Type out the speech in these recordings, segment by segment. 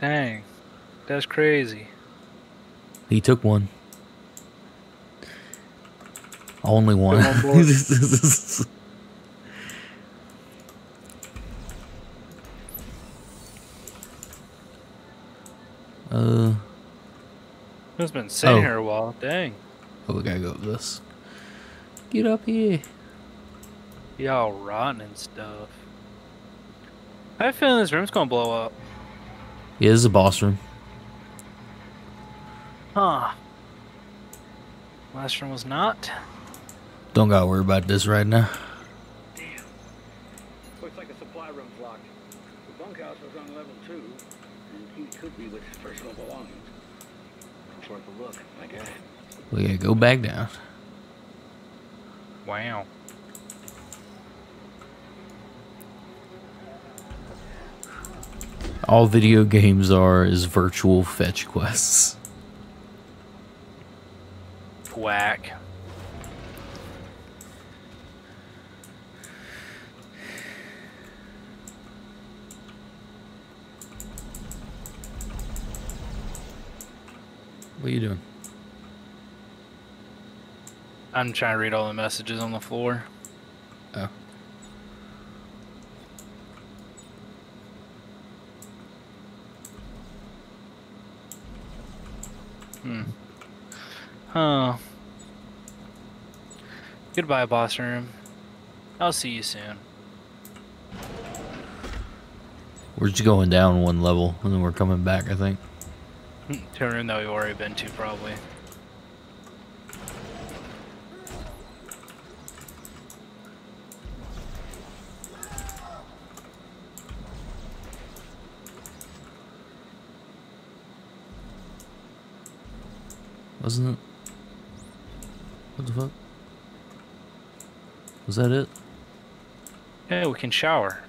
Dang. That's crazy. He took one. Only one. Uh, It's been sitting Oh. here a while. Dang. oh, we gotta go with this. Get up here. Y'all rotten and stuff. I have a feeling this room's gonna blow up. Yeah, this is a boss room. Huh. Last room was not. Don't gotta worry about this right now. Damn. Looks like the supply room's locked. The bunkhouse was on level two, and the key could be with his personal belongings. It's worth a look, I guess. We gotta go back down. Wow. All video games are is virtual fetch quests. Whack. What are you doing? I'm trying to read all the messages on the floor. Oh. Hmm. Huh. Goodbye, boss room. I'll see you soon. We're just going down one level and then we're coming back, I think. To a room that we've already been to, probably. Wasn't it? What the fuck? Was that it? Yeah, we can shower.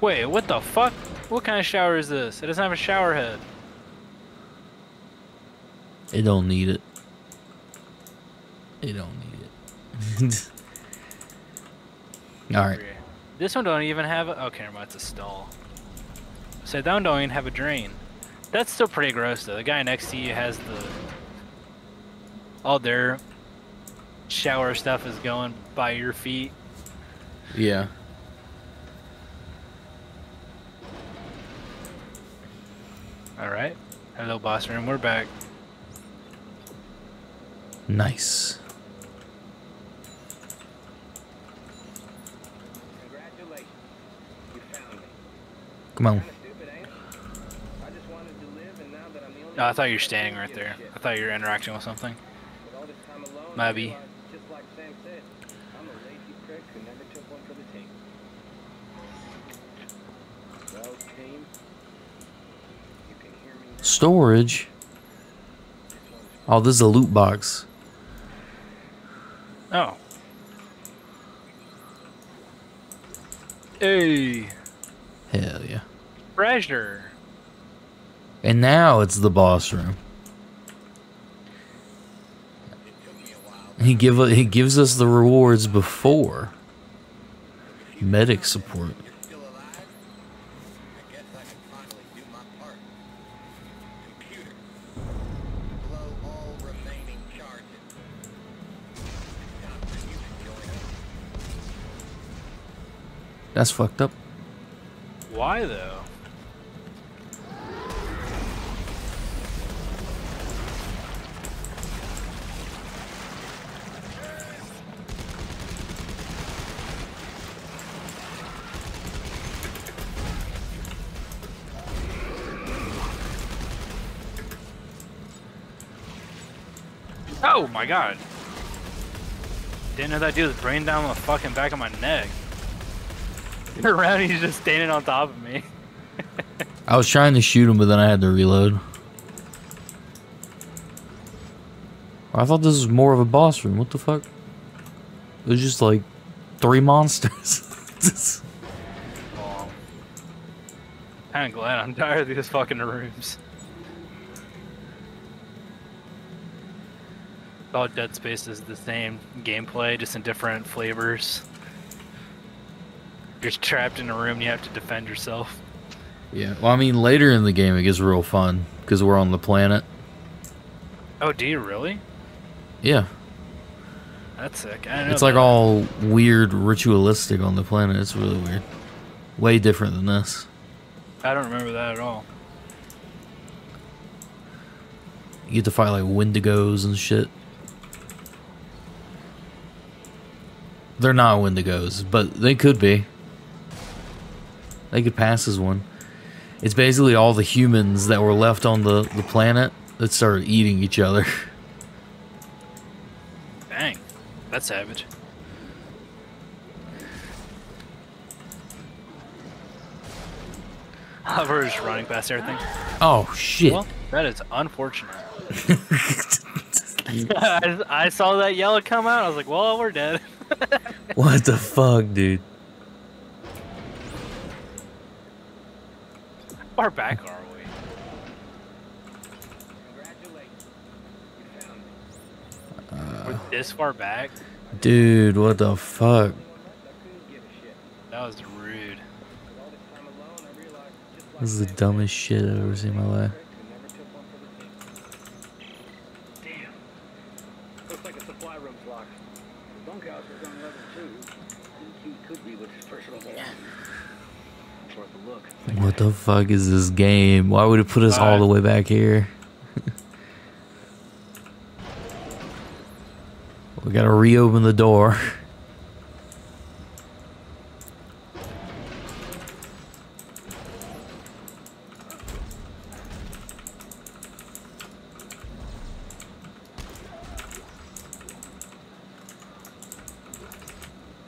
Wait, what the fuck? What kind of shower is this? It doesn't have a shower head. It don't need it. It don't need it. Alright. This one don't even have a. Okay, never mind. It's a stall. So that one don't even have a drain. That's still pretty gross though. The guy next to you has the. All their shower stuff is going by your feet. Yeah. All right. Hello, boss room. We're back. Nice. Congratulations. You found me. Come on. Kinda stupid, ain't it? I just wanted to live, and now that I'm the only Oh, I thought you were standing right there. I thought you were interacting with something. With all this time alone, I Maybe. realized, just like Sam said, I'm a lazy prick who never took one for the team. Well, team, you can hear me now. Storage. Oh, this is a loot box. Oh. Hey, Hell yeah. treasure. And now it's the boss room. He give he gives us the rewards before medic support. That's fucked up. Why I Oh my god. Didn't know that dude was brain down on the fucking back of my neck. Around, he's just standing on top of me. I was trying to shoot him, but then I had to reload. I thought this was more of a boss room. What the fuck? It was just like three monsters. Oh. Kinda glad I'm tired of these fucking rooms. All Dead Space is the same gameplay, just in different flavors. You're trapped in a room, you have to defend yourself. Yeah. Well, I mean, later in the game it gets real fun because we're on the planet. Oh, do you really? Yeah. That's sick. It's like that. all weird ritualistic on the planet. It's really weird. Way different than this. I don't remember that at all. You get to fight like Wendigos and shit. They're not Wendigos, but they could be. They could pass as one. It's basically all the humans that were left on the, the planet that started eating each other. Dang, that's savage. Oh, we're just running past everything. Oh shit. Well, that is unfortunate. I, I saw that yellow come out. I was like, well, we're dead. what the fuck, dude? How far back are we? Congratulations. You found me. We're this far back? Dude, what the fuck? I couldn't give a shit. That was rude. This time alone, I realized just like This is the dumbest shit I've ever seen in my life. who never took one for the team. Damn. Looks like the supply room's locked. The bunkhouse is on level two, and the key could be with his personal belongings. It's worth a look. What the fuck is this game? Why would it put us all the way back here? we gotta reopen the door.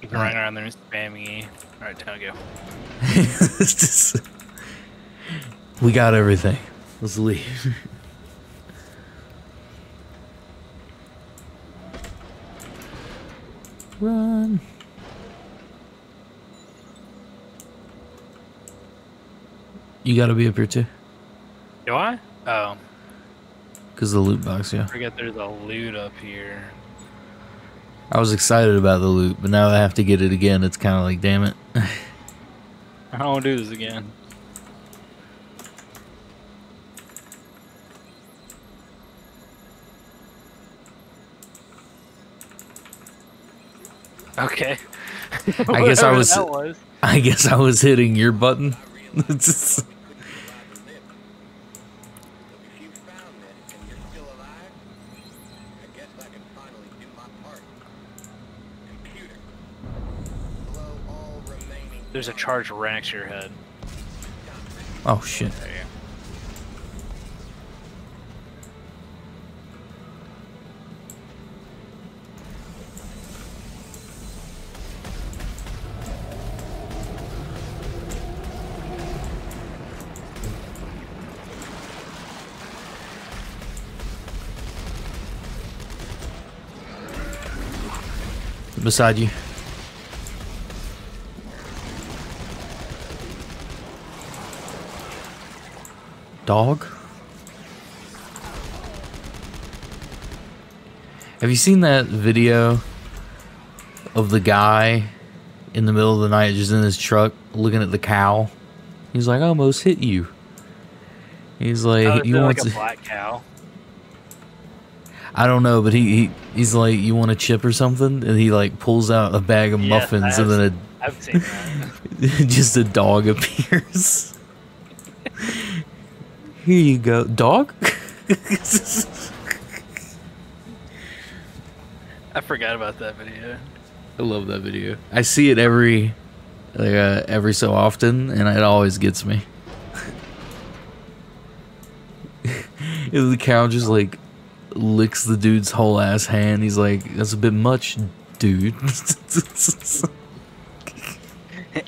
You've been running around there and spamming E. Alright, time to go. It's just- we got everything. Let's leave. Run. You gotta be up here too. Do I? Oh, Because the loot box, yeah. I forget there's a loot up here. I was excited about the loot, but now that I have to get it again, it's kind of like, damn it. I don't want to do this again. Okay. I guess I was- was. I guess I was hitting your button. It's just- If you found this and you're still alive, I guess I can finally do my part. Computer. Blow all remaining There's a charge right next to your head. oh shit. Beside you. Dog? Have you seen that video of the guy in the middle of the night just in his truck looking at the cow? He's like, I almost hit you. He's like, Oh, you want like a to, black cow? I don't know, but he, he he's like, you want a chip or something? And he like pulls out a bag of Yes, muffins and then I've seen that. a, just a dog appears. Here you go, dog. I forgot about that video. I love that video. I see it every like uh, every so often, and it always gets me. the cow just like licks the dude's whole ass hand. He's like, "That's a bit much, dude."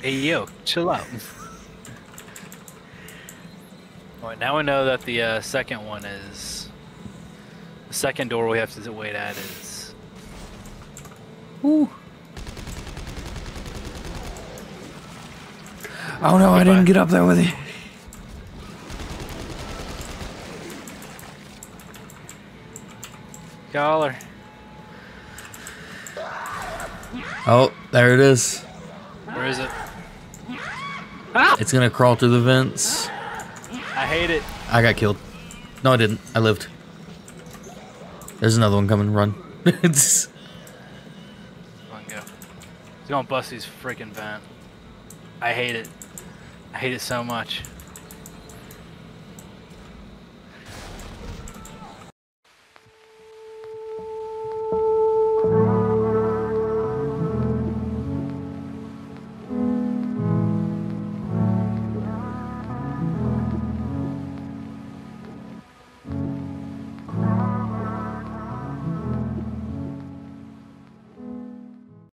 Hey yo, chill out. Alright, now we know that the uh, second one is the second door we have to wait at is Ooh. Oh no, I didn't get up there with you. Caller. Oh, there it is. Where is it? Ah! It's gonna crawl through the vents. I hate it. I got killed. No, I didn't. I lived. There's another one coming. Run. It's- Come on, go. He's gonna bust his freaking vent. I hate it. I hate it so much.